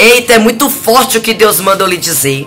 Eita, é muito forte o que Deus mandou lhe dizer.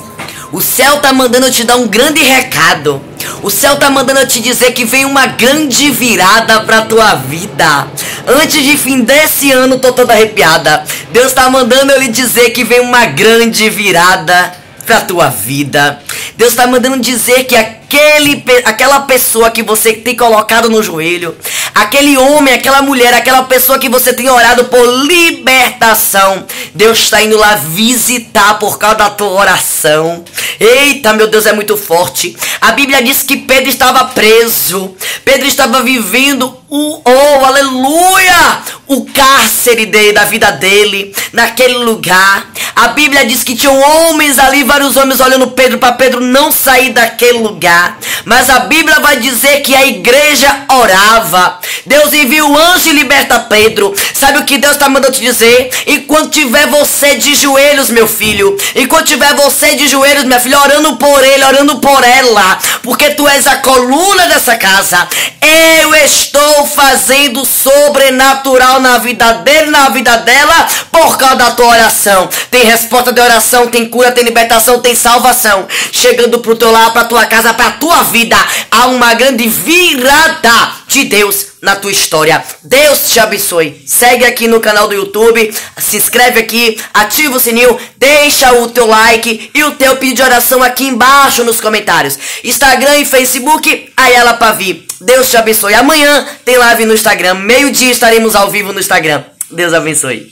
O céu tá mandando eu te dar um grande recado. O céu tá mandando eu te dizer que vem uma grande virada pra tua vida. Antes de fim desse ano, tô toda arrepiada. Deus tá mandando eu lhe dizer que vem uma grande virada pra tua vida. Deus tá mandando dizer que aquele, aquela pessoa que você tem colocado no joelho, aquele homem, aquela mulher, aquela pessoa que você tem orado por libertação, Deus está indo lá visitar por causa da tua oração. Eita, meu Deus, é muito forte. A Bíblia diz que Pedro estava preso. Pedro estava vivendo o oh, aleluia, o cárcere dele, da vida dele, naquele lugar. A Bíblia diz que tinham homens ali, vários homens olhando Pedro para Pedro não sair daquele lugar. Mas a Bíblia vai dizer que a igreja orava. Deus envia o anjo e liberta Pedro. Sabe o que Deus está mandando te dizer? Enquanto tiver você de joelhos, meu filho, enquanto tiver você de joelhos, minha filha, orando por ele, orando por ela, porque tu és a coluna dessa casa. Eu estou fazendo sobrenatural na vida dele, na vida dela, por causa da tua oração. Tem resposta de oração, tem cura, tem libertação, tem salvação. Chegando pro teu lar, pra tua casa, pra tua vida. Há uma grande virada de Deus na tua história. Deus te abençoe. Segue aqui no canal do YouTube, se inscreve aqui, ativa o sininho, deixa o teu like e o teu pedido de oração aqui embaixo nos comentários. Instagram e Facebook, Ayala Pavi. Deus te abençoe. Amanhã tem live no Instagram, meio-dia estaremos ao vivo no Instagram. Deus abençoe.